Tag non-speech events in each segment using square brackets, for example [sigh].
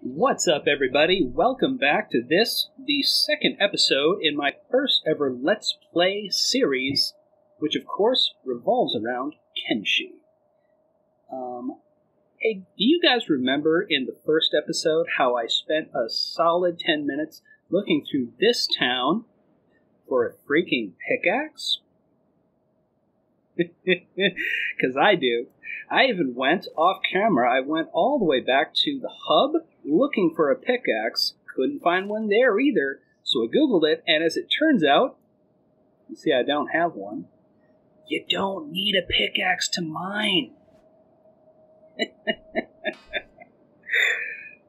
What's up, everybody? Welcome back to this, the second episode in my first ever Let's Play series, which of course revolves around Kenshi. Um, hey, do you guys remember in the first episode how I spent a solid 10 minutes looking through this town for a freaking pickaxe? [laughs] Because I do. I even went off camera. I went all the way back to the hub looking for a pickaxe. Couldn't find one there either. So I googled it, and as it turns out, you see, I don't have one. You don't need a pickaxe to mine. [laughs]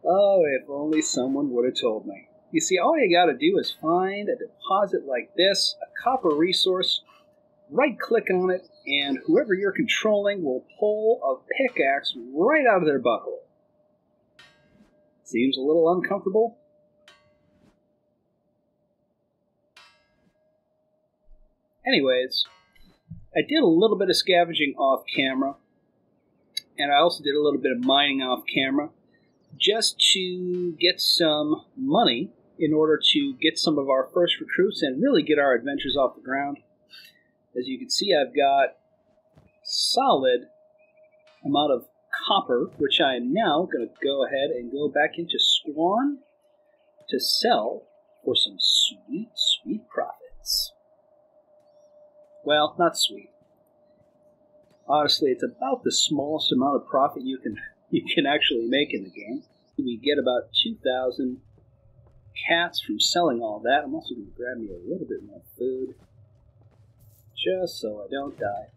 oh, if only someone would have told me. You see, all you gotta do is find a deposit like this, a copper resource, right click on it, and whoever you're controlling will pull a pickaxe right out of their butthole. Seems a little uncomfortable? Anyways, I did a little bit of scavenging off camera, and I also did a little bit of mining off camera just to get some money in order to get some of our first recruits and really get our adventures off the ground. As you can see, I've got solid amount of copper, which I am now going to go ahead and go back into Squin to sell for some sweet, sweet profits. Well, not sweet. Honestly, it's about the smallest amount of profit you can [laughs] you can actually make in the game. We get about 2,000 cats from selling all that. I'm also going to grab me a little bit more food, just so I don't die.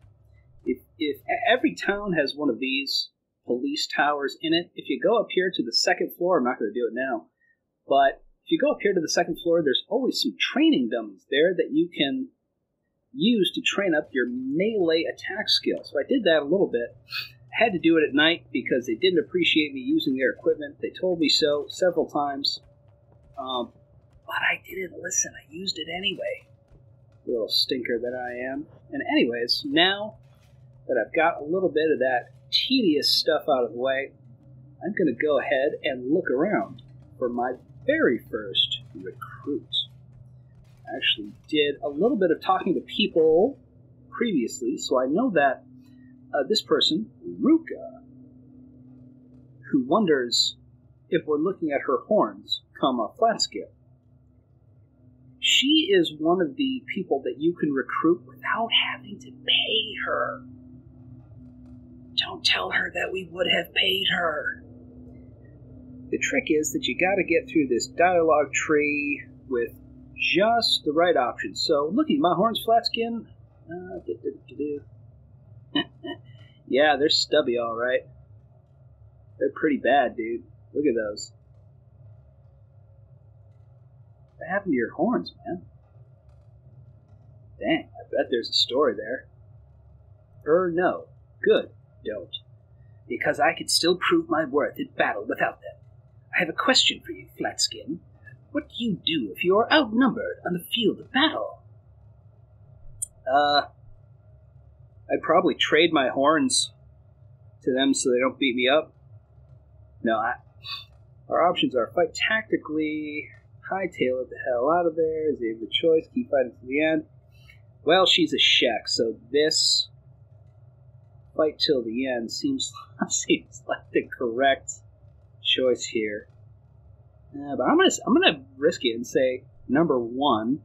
If, if every town has one of these police towers in it, if you go up here to the second floor, I'm not going to do it now, but if you go up here to the second floor, there's always some training dummies there that you can use to train up your melee attack skill. So I did that a little bit. I had to do it at night because they didn't appreciate me using their equipment. They told me so several times. Um, but I didn't listen. I used it anyway. Little stinker that I am. And, anyways, now that I've got a little bit of that tedious stuff out of the way, I'm going to go ahead and look around for my very first recruit. I actually did a little bit of talking to people previously, so I know that uh, this person, Ruka, who wonders if we're looking at her horns, comma, flat scale. She is one of the people that you can recruit without having to pay her. Don't tell her that we would have paid her. The trick is that you gotta get through this dialogue tree with just the right options. So, looking, my horns flat skin. Uh, [laughs] yeah, they're stubby, alright. They're pretty bad, dude. Look at those. What happened to your horns, man? Dang, I bet there's a story there. Er, no. Good don't. Because I could still prove my worth in battle without them. I have a question for you, Flatskin. What do you do if you are outnumbered on the field of battle? Uh, I'd probably trade my horns to them so they don't beat me up. No, I, our options are fight tactically, hightail it the hell out of there, is he the choice, keep fighting to the end. Well, she's a Shek, so this fight till the end seems [laughs] seems like the correct choice here. Uh, but I'm gonna I'm gonna risk it and say number one.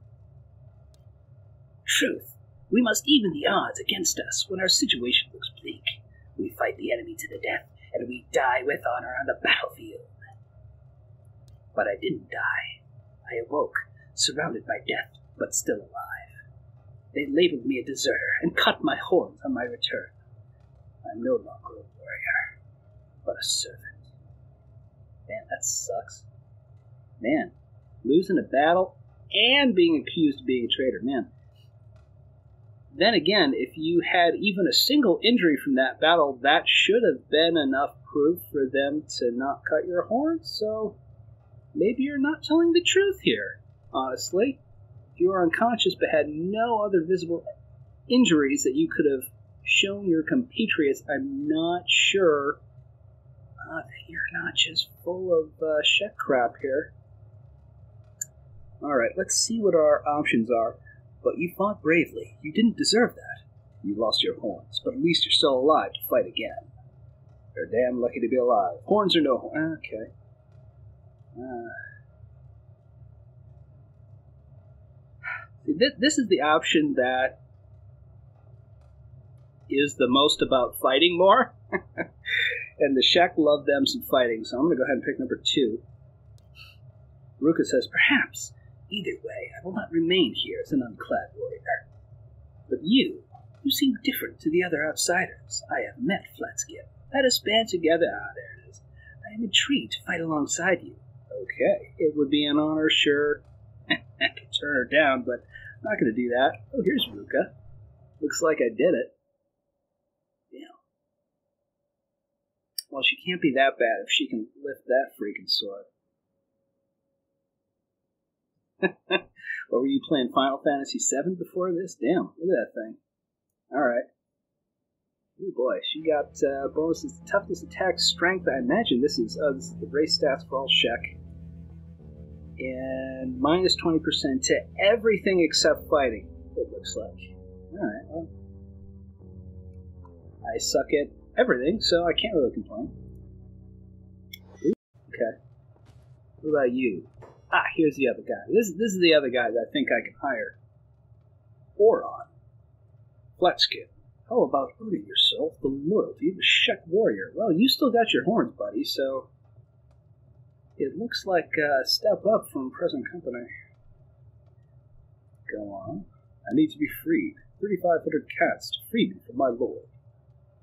Truth. We must even the odds against us when our situation looks bleak. We fight the enemy to the death, and we die with honor on the battlefield. But I didn't die. I awoke, surrounded by death, but still alive. They labeled me a deserter and cut my horns on my return. I'm no longer a warrior, but a servant. Man, that sucks. Man, losing a battle and being accused of being a traitor, man. Then again, if you had even a single injury from that battle, that should have been enough proof for them to not cut your horns, so maybe you're not telling the truth here, honestly. If you were unconscious but had no other visible injuries that you could have shown your compatriots, I'm not sure Uh, you're not just full of uh, Shek crap here. Alright, let's see what our options are. But you fought bravely. You didn't deserve that. You lost your horns, but at least you're still alive to fight again. You're damn lucky to be alive. Horns or no horns. Okay. Uh, see, this is the option that is the most about fighting more. [laughs] and the Shek love them some fighting, so I'm going to go ahead and pick number two. Ruka says, Perhaps. Either way, I will not remain here as an unclad warrior. But you, you seem different to the other outsiders. I have met Flatskin. Let us band together. Ah, there it is. I am intrigued to fight alongside you. Okay, it would be an honor, sure. [laughs] I could turn her down, but I'm not going to do that. Oh, here's Ruka. Looks like I did it. Well, she can't be that bad if she can lift that freaking sword. [laughs] what were you playing Final Fantasy VII before this? Damn, look at that thing. Alright. Oh boy, she got uh, bonuses to toughness, attack, strength. I imagine this is, uh, this is the race stats for all Shek. And minus 20% to everything except fighting, it looks like. Alright, well. I suck at everything, so I can't really complain. Okay. What about you? Ah, here's the other guy. This, this is the other guy that I think I can hire. Oron. Flatskin. How about earning yourself the loyalty of a Shek warrior? Well, you still got your horns, buddy, so it looks like a step up from present company. Go on. I need to be freed. 3,500 cats to free me from my lord.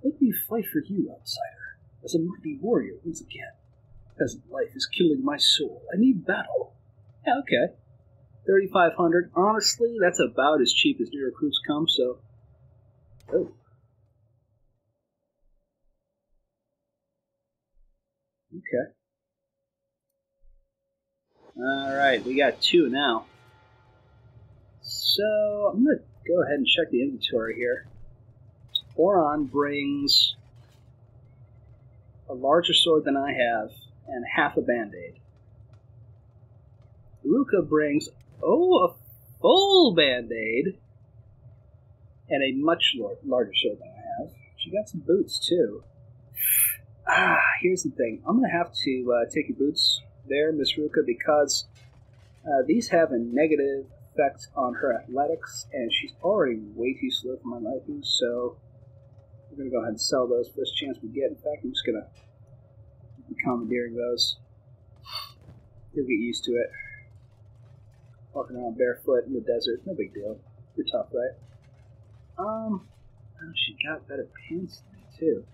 Let me fight for you, outsider, as a mighty warrior once again. Peasant life is killing my soul. I need battle. Yeah, okay. 3500 Honestly, that's about as cheap as new recruits come, so. Oh. Okay. Alright, we got two now. So, I'm going to go ahead and check the inventory here. Oron brings a larger sword than I have and half a band aid. Ruka brings, oh, a full band aid and a much larger sword than I have. She got some boots too. Ah, here's the thing. I'm to have to uh, take your boots there, Miss Ruka, because uh, these have a negative effect on her athletics, and she's already way too slow for my liking, so we're going to go ahead and sell those first chance we get. In fact, I'm just going to be commandeering those. You'll get used to it. Walking around barefoot in the desert, no big deal. You're tough, right? Um, oh, she got better pants than me, too.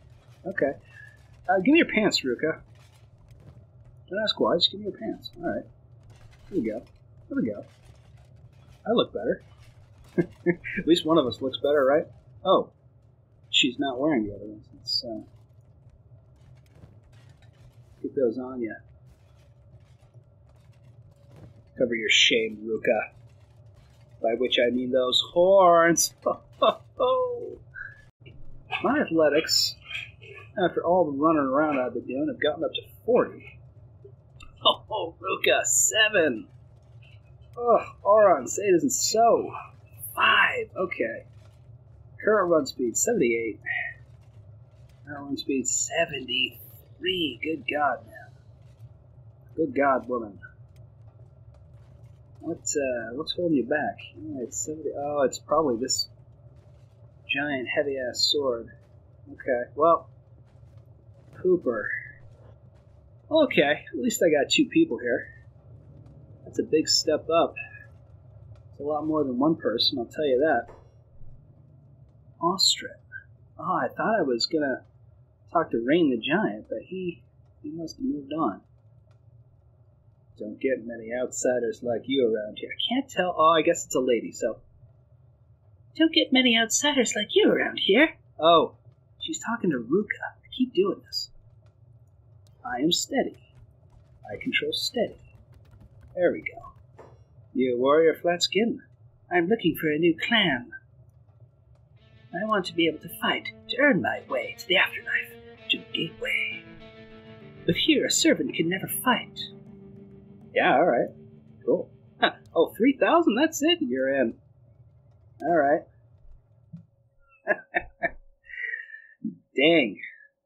Okay. Uh, give me your pants, Ruka. Don't ask why, just give me your pants. Alright. Here we go. Here we go. I look better. [laughs] At least one of us looks better, right? Oh, she's not wearing the other ones. Let's uh, get those on you. Cover your shame, Ruka. By which I mean those horns. [laughs] My athletics, after all the running around I've been doing, have gotten up to 40. Oh, Ruka, seven. Oh, Oron, say it isn't so. Five, okay. Current run speed 78. Current run speed 73. Good God, man. Good God, woman. What uh, what's holding you back? Oh, it's 70. Oh, it's probably this giant, heavy ass sword. Okay, well, Cooper. Okay, at least I got two people here. That's a big step up. It's a lot more than one person, I'll tell you that. Ostrin. Oh, I thought I was gonna talk to Rain the Giant, but he he must have moved on. Don't get many outsiders like you around here. I can't tell. Oh, I guess it's a lady, so. Don't get many outsiders like you around here. Oh, she's talking to Ruka. I keep doing this. I am steady. I control steady. There we go. You warrior Flatskin? I'm looking for a new clan. I want to be able to fight to earn my way to the afterlife, to the gateway. But here a servant can never fight. Yeah, alright. Cool. Huh. Oh, 3,000? That's it? You're in. Alright. [laughs] Dang.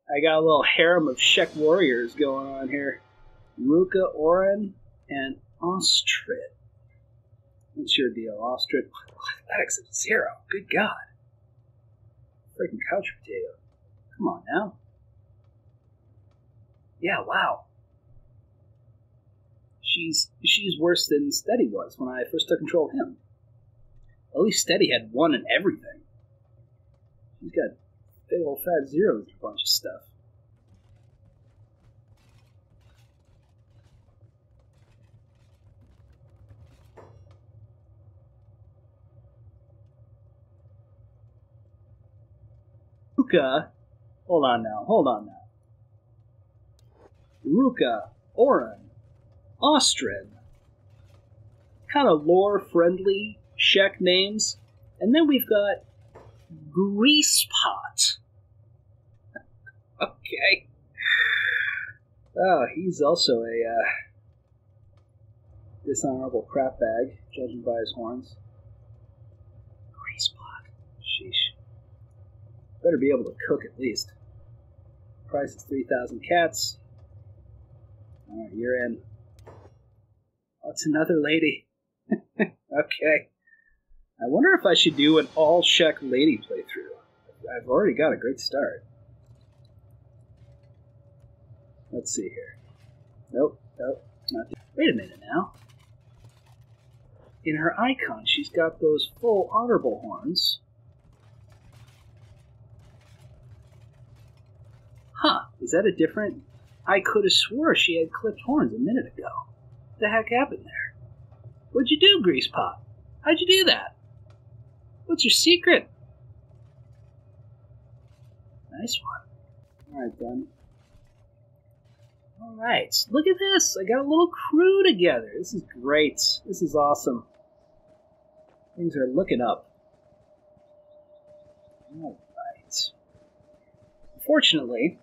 I got a little harem of Shek warriors going on here. Ruka, Orin, and Ostrid. What's your deal, Ostrid? [sighs] Athletics at zero. Good God. Freaking couch potato. Come on now. Yeah, wow. She's she's worse than Steady was when I first took control of him. At least Steady had one in everything. She's got big old fat zeros and a bunch of stuff. Ruka, hold on now, hold on now. Ruka, Orin, Ostrin, kind of lore friendly Shek names. And then we've got Grease Pot. [laughs] okay. Oh, he's also a uh, dishonorable crap bag, judging by his horns. Grease Pot. Sheesh. Better be able to cook at least. Price is 3,000 cats. Alright, you're in. Oh, it's another lady. [laughs] okay. I wonder if I should do an all Shek lady playthrough. I've already got a great start. Let's see here. Nope, nope, not. Wait a minute now. In her icon, she's got those full honorable horns. Huh, is that a different? I could have swore she had clipped horns a minute ago. What the heck happened there? What'd you do, Grease Pot? How'd you do that? What's your secret? Nice one. Alright then. Alright, look at this! I got a little crew together. This is great. This is awesome. Things are looking up. Alright. Unfortunately,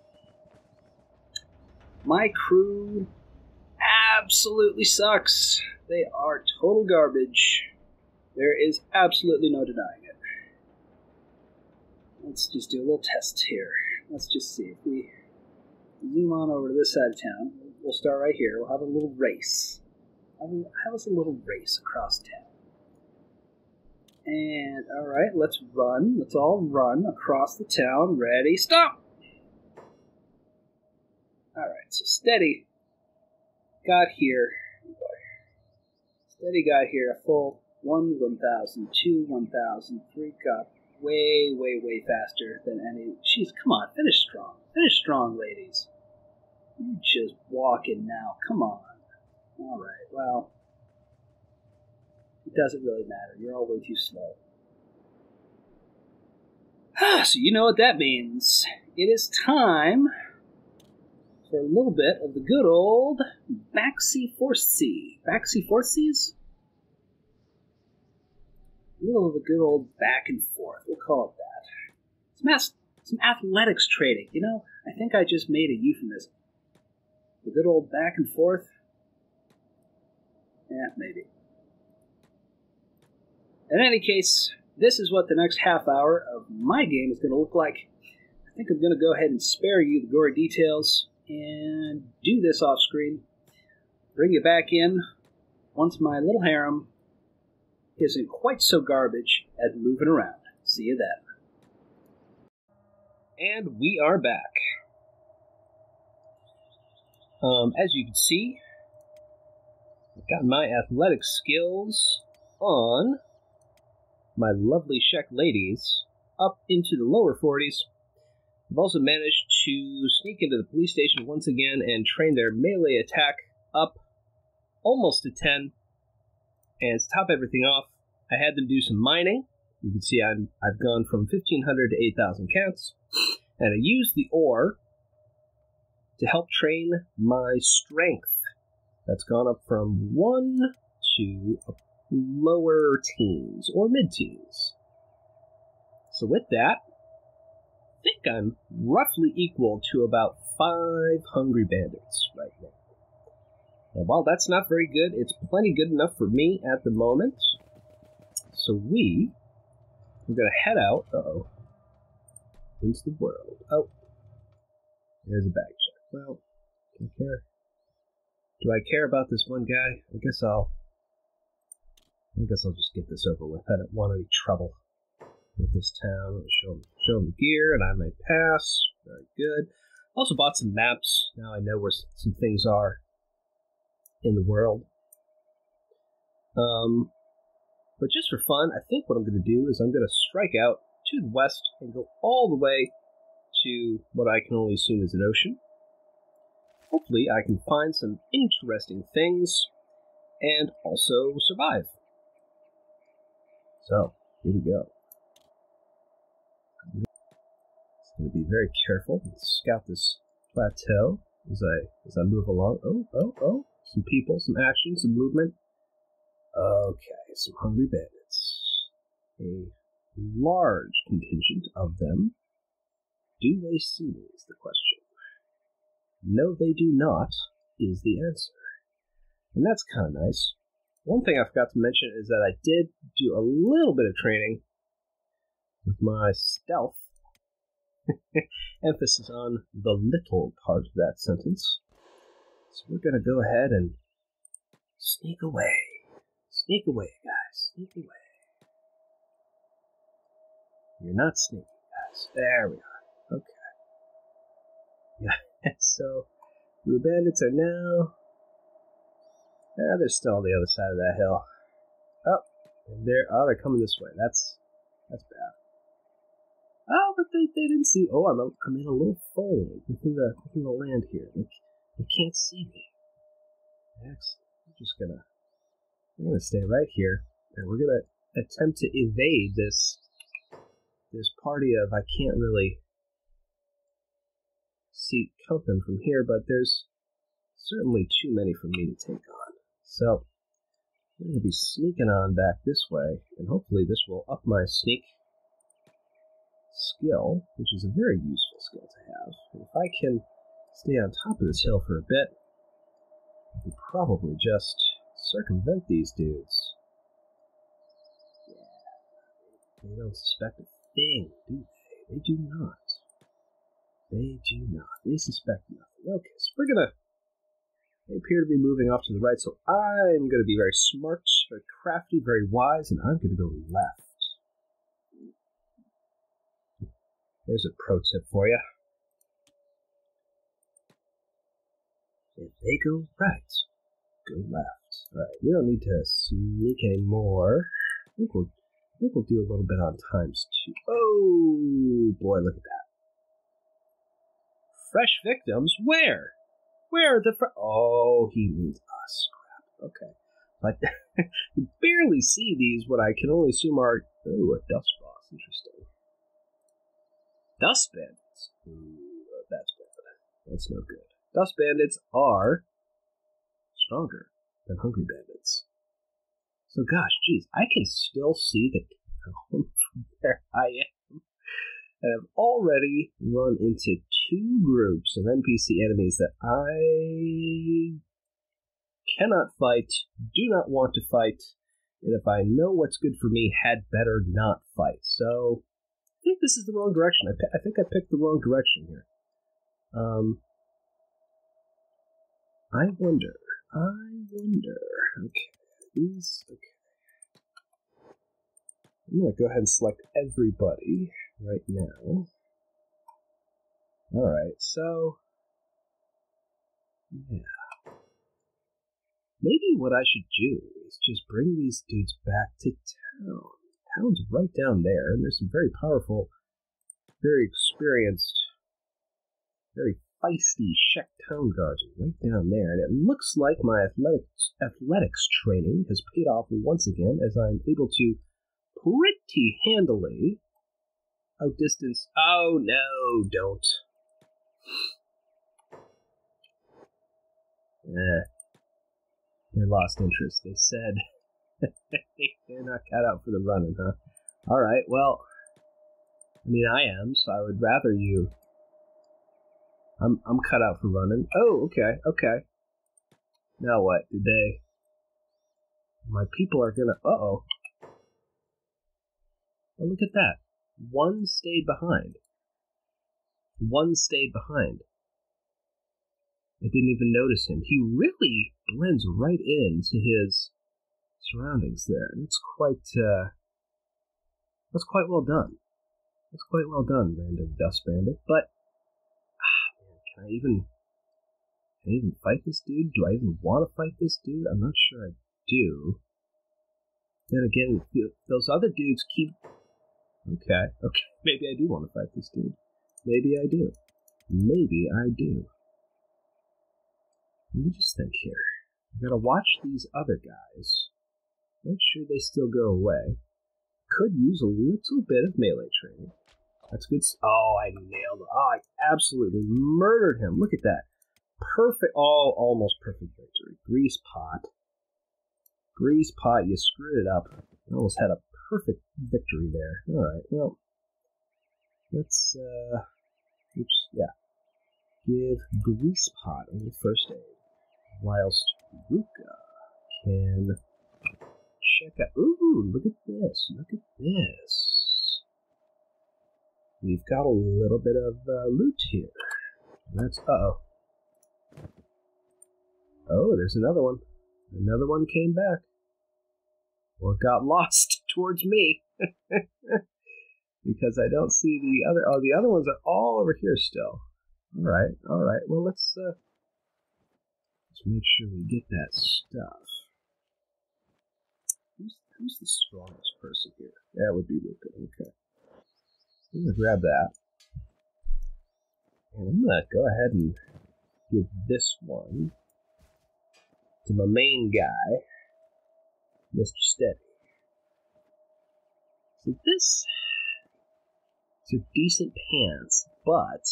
my crew absolutely sucks. They are total garbage. There is absolutely no denying it. Let's just do a little test here. Let's just see if we zoom on over to this side of town. We'll start right here. We'll have a little race. Have us a little race across town. And all right, let's run. Let's all run across the town. Ready? Stop. All right, so steady got here. Steady got here a full one, one thousand, two, one thousand, three. Got way, way, way faster than any. Jeez, come on, finish strong. Finish strong, ladies. You just walking now. Come on. All right. Well, it doesn't really matter. You're all way too slow. [sighs] so you know what that means. It is time for a little bit of the good old Baxi Forcey. Baxi Forces? A little of the good old back and forth. We'll call it that. Some, as- some athletics trading. You know, I think I just made a euphemism. The good old back and forth? Yeah, maybe. In any case, this is what the next half hour of my game is going to look like. I think I'm going to go ahead and spare you the gory details and do this off screen. Bring it back in once my little harem isn't quite so garbage at moving around. See you then. And we are back. Um, as you can see, I've got my athletic skills on my lovely Shek ladies up into the lower 40s. I've also managed to sneak into the police station once again and train their melee attack up almost to 10. And to top everything off, I had them do some mining. You can see I'm, I've gone from 1500 to 8000 cats. And I used the ore to help train my strength. That's gone up from 1 to lower teens or mid teens. So with that, think I'm roughly equal to about five hungry bandits right now. And while that's not very good, it's plenty good enough for me at the moment. So we are going to head out. oh. Into the world. Oh. There's a bag check. Well, do I care? Do I care about this one guy? I guess I'll. I guess I'll just get this over with. I don't want any trouble with this town. Show him, show them the gear, and I may pass. Very good. Also bought some maps. Now I know where some things are in the world. Um, but just for fun, I think what I'm going to do is I'm going to strike out to the west and go all the way to what I can only assume is an ocean. Hopefully, I can find some interesting things and also survive. So, here we go. I'm to be very careful and scout this plateau as I as I move along. Oh, oh, oh! Some people, some action, some movement. Okay, some hungry bandits. A large contingent of them. Do they see me is the question. No, they do not is the answer. And that's kind of nice. One thing I forgot to mention is that I did do a little bit of training with my stealth. [laughs] Emphasis on the little part of that sentence. So we're going to go ahead and sneak away. Sneak away, guys. Sneak away. You're not sneaking, guys. There we are. Okay. Yeah, [laughs] so the bandits are now. Yeah, they're still on the other side of that hill. Oh, and they're oh they're coming this way. That's that's bad. They, they didn't see. Oh, I'm a, I'm in a little fold within the within the land here. They, they can't see me. Excellent. I'm just gonna we're gonna stay right here, and we're gonna attempt to evade this this party of I can't really see count them from here, but there's certainly too many for me to take on. So I'm to be sneaking on back this way, and hopefully this will up my sneak skill, which is a very useful skill to have. And if I can stay on top of this hill for a bit, I can probably just circumvent these dudes. Yeah, they don't suspect a thing, do they? They do not. They do not. They suspect nothing. Okay, so we're gonna. They appear to be moving off to the right, so I'm gonna be very smart, very crafty, very wise, and I'm gonna go left. There's a pro tip for you. If they go right, go left. Alright, we don't need to sneak anymore. I think we'll I think we'll do a little bit on times two. Oh boy, look at that. Fresh victims? Where? Where the fr- Oh, he means us. Crap. Okay. But [laughs] you barely see these, what I can only assume are. Oh, a dust boss. Interesting. Dust bandits. Ooh, uh, that's bad. That's no good. Dust bandits are stronger than hungry bandits. So, gosh, geez, I can still see the town [laughs] from where I am. And I've already run into two groups of NPC enemies that I cannot fight, do not want to fight, and if I know what's good for me, had better not fight. So, think this is the wrong direction. I, I think I picked the wrong direction here. Um, I wonder. I wonder. Okay these. Okay. I'm going to go ahead and select everybody right now. Alright, so. Yeah. Maybe what I should do is just bring these dudes back to town. Town's right down there, and there's some very powerful, very experienced, very feisty Shek Town Guards right down there, and it looks like my athletics, athletics training has paid off once again as I'm able to pretty handily outdistance. Oh no, don't. Eh. They lost interest. They said they're not cut out for the running, huh? Alright, well, I mean, I am, so I would rather you I'm I'm cut out for running. Oh, okay, okay. Now what? Did they? My people are gonna. Uh oh. Oh, look at that. One stayed behind. One stayed behind. I didn't even notice him. He really blends right into his surroundings there. And It's quite, uh, that's quite well done. That's quite well done, random dust bandit. But, ah, man, can I even, can I even fight this dude? Do I even want to fight this dude? I'm not sure I do. Then again, those other dudes keep. Okay, okay. [laughs] Maybe I do want to fight this dude. Maybe I do. Maybe I do. Let me just think here. I gotta watch these other guys. Make sure they still go away. Could use a little bit of melee training. That's good. Oh, I nailed it. Oh, I absolutely murdered him. Look at that. Perfect. All oh, almost perfect victory. Grease pot. Grease pot. You screwed it up. Almost had a perfect victory there. All right. Well, let's. uh Oops. Yeah. Give grease pot a little first aid whilst Ruka can check out. Ooh, look at this! Look at this! We've got a little bit of uh, loot here. That's uh oh. Oh, there's another one. Another one came back. Or got [laughs] lost towards me. [laughs] because I don't see the other. Oh, the other ones are all over here still. All right, all right. Well, let's uh, Let's make sure we get that stuff. Who's, the strongest person here? That would be Ruka. Okay. I'm to grab that. And I'm to go ahead and give this one to my main guy, Mr. Steady. So this, these are decent pants, but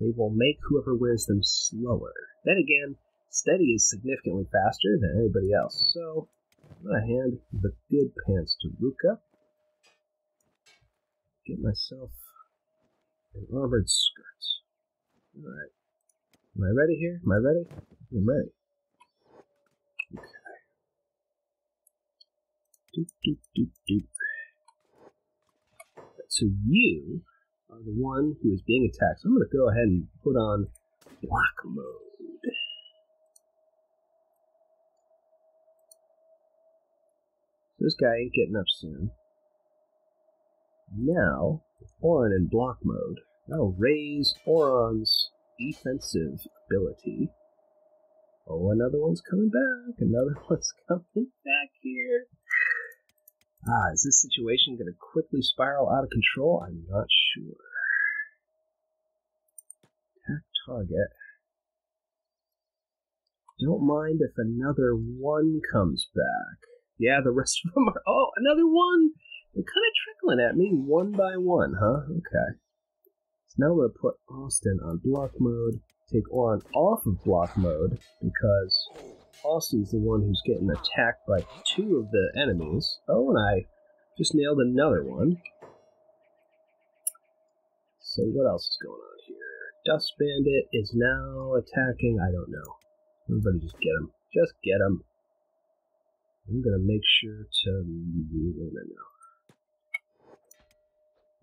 they will make whoever wears them slower. Then again, Steady is significantly faster than anybody else, so I'm gonna hand the good pants to Ruka. Get myself an armored skirt. Alright. Am I ready here? Am I ready? I'm ready. Okay. Doop, doop, doop, doop. So you are the one who is being attacked. So I'm going to go ahead and put on block mode. This guy ain't getting up soon. Now, Auron in block mode, that'll raise Auron's defensive ability. Oh, another one's coming back. Another [laughs] one's coming back here. Ah, is this situation going to quickly spiral out of control? I'm not sure. Attack target. Don't mind if another one comes back. Yeah, the rest of them are. Oh, another one! They're kind of trickling at me one by one, huh? Okay. So now going to put Austin on block mode, take Auron off of block mode, because Austin's the one who's getting attacked by two of the enemies. Oh, and I just nailed another one. So what else is going on here? Dust Bandit is now attacking. I don't know. Everybody just get him. Just get him. I'm gonna make sure to. Now.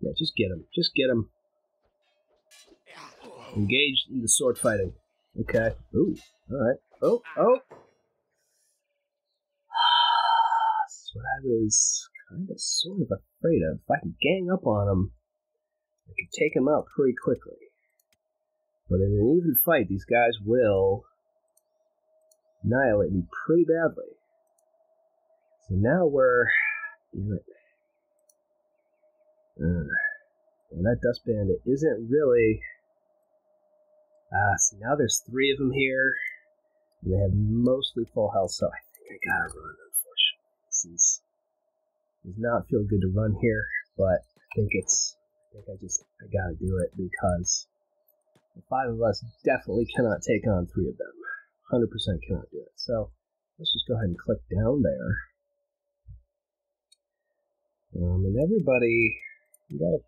Yeah, just get him. Just get him. Engaged in the sword fighting. Okay. Ooh. Alright. Oh, oh! [sighs] That's what I was kind of sort of afraid of. If I can gang up on him, I could take him out pretty quickly. But in an even fight, these guys will annihilate me pretty badly. So now we're. Damn it. Uh, and that dust bandit isn't really. Ah, uh, see, now there's three of them here. And they have mostly full health, so I think I gotta run, unfortunately. This is, does not feel good to run here, but I think it's. I think I just. I gotta do it because the five of us definitely cannot take on three of them. 100% cannot do it. So let's just go ahead and click down there. Um, and everybody, got a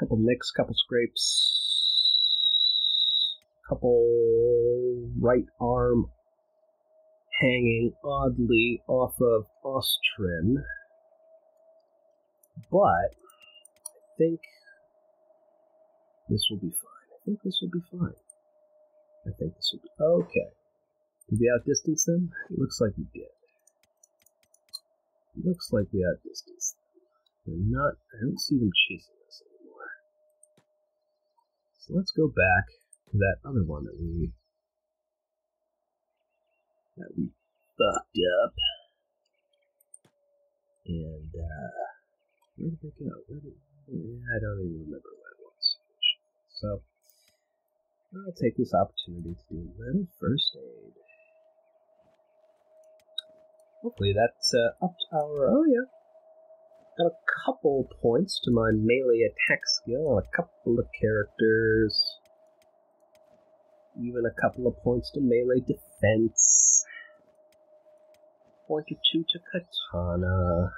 couple nicks, couple scrapes. couple right arm hanging oddly off of Ostrin. But I think this will be fine. I think this will be fine. I think this will be okay. Did we outdistance them? It looks like we did. It looks like we outdistanced. They're not. I don't see them chasing us anymore. So let's go back to that other one that we that we fucked up. And uh, where did they go? Where did, I don't even remember where it was. So I'll take this opportunity to do a little first aid. Hopefully that's uh, up to our. Oh yeah, got a couple points to my melee attack skill, a couple of characters, even a couple of points to melee defense, point or two to katana.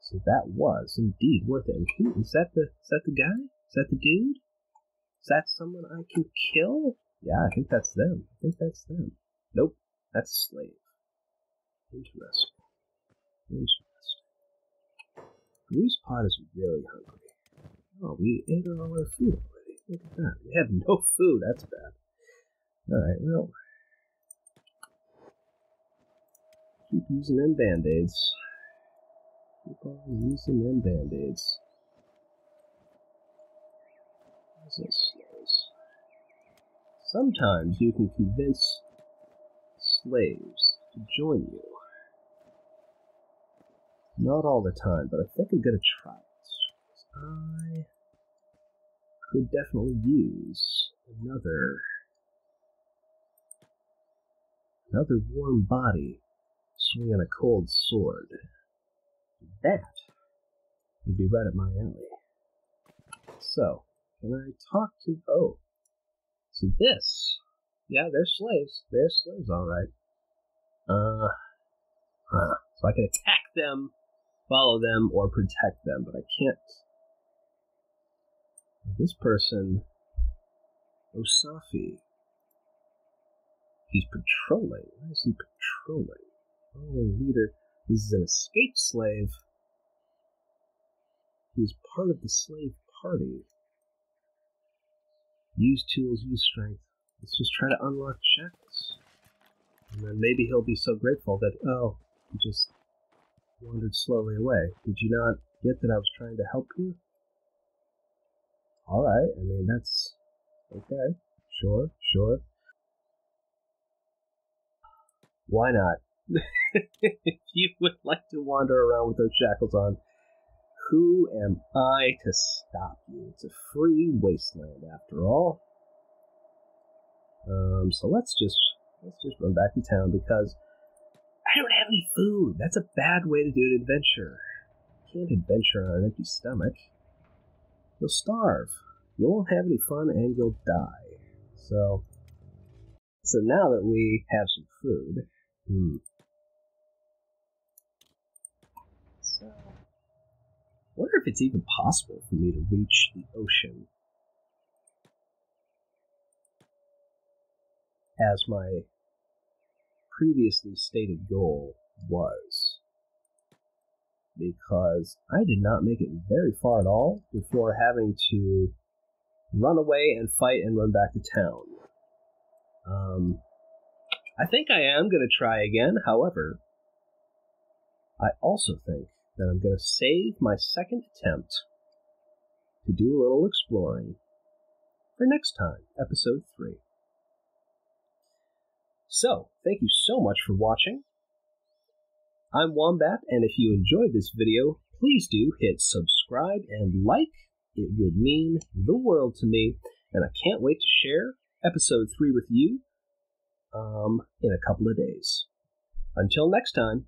So that was indeed worth it. And that? The is that the guy? Is that the dude? Is that someone I can kill? Yeah, I think that's them. I think that's them. Nope, that's a slave. Interesting. Interesting. Grease Pot is really hungry. Oh, we ate all our food already. Look at that. We have [laughs] no food. That's bad. Alright, well. Keep using them band aids. Keep on using them band aids. Sometimes you can convince slaves to join you. Not all the time, but I think I'm gonna try it. I could definitely use another another warm body swinging a cold sword. That would be right up my alley. So, can I talk to oh so this yeah, they're slaves. They're slaves, all right. Uh, huh. So I can attack them, follow them, or protect them, but I can't. This person, Osafi, he's patrolling. Why is he patrolling? Oh, leader. This is an escaped slave. He's part of the slave party. Use tools, use strength. Let's just try to unlock shackles. And then maybe he'll be so grateful that, oh, he just wandered slowly away. Did you not get that I was trying to help you? Alright, I mean, that's okay. Sure, sure. Why not? [laughs] if you would like to wander around with those shackles on, who am I to stop you? It's a free wasteland after all. Um, so let's just let's just run back to town because I don't have any food. That's a bad way to do an adventure. You can't adventure on an empty stomach. You'll starve. You won't have any fun and you'll die. So so now that we have some food, hmm. So wonder if it's even possible for me to reach the ocean as my previously stated goal was. Because I did not make it very far at all before having to run away and fight and run back to town. Um, I think I am going to try again, however, I also think that I'm going to save my second attempt to do a little exploring for next time, episode 3. So, thank you so much for watching. I'm Wombat, and if you enjoyed this video, please do hit subscribe and like. It would mean the world to me, and I can't wait to share episode 3 with you um, in a couple of days. Until next time,